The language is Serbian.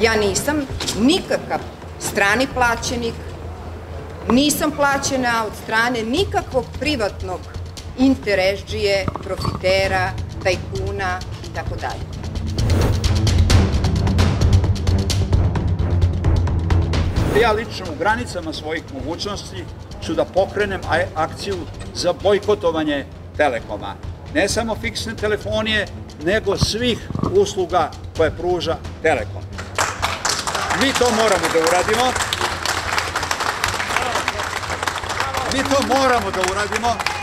Ja nisam nikakav strani plaćenik, nisam plaćena od strane nikakvog privatnog interesđije, profitera, tajkuna i tako dalje. Ja lično u granicama svojih mogućnosti ću da pokrenem akciju za bojkotovanje Telekoma. Ne samo fiksne telefonije, nego svih usluga koje pruža Telekom. Mi to moramo da uradimo. Mi to moramo da uradimo